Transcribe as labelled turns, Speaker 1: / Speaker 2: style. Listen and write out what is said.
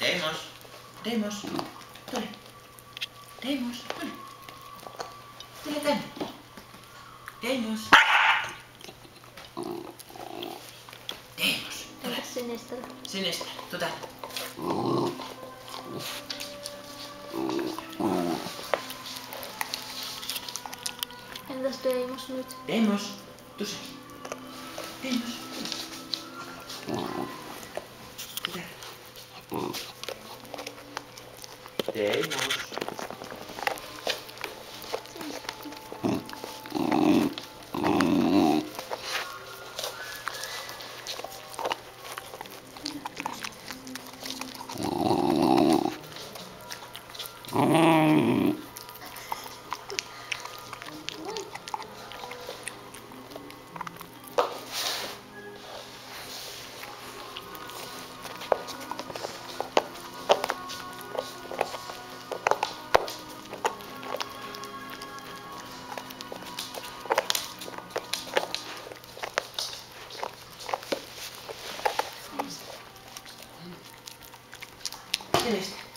Speaker 1: Deimos. Deimos. Tule. Deimos, tule. Tule tänne. Deimos. Deimos, tule.
Speaker 2: Sinistä.
Speaker 1: Sinistä, tuu tänne.
Speaker 2: Entäs Deimos nyt?
Speaker 1: Deimos, tuu sä. Deimos. Tuu 10 Mmm. Deimos. Sinistä.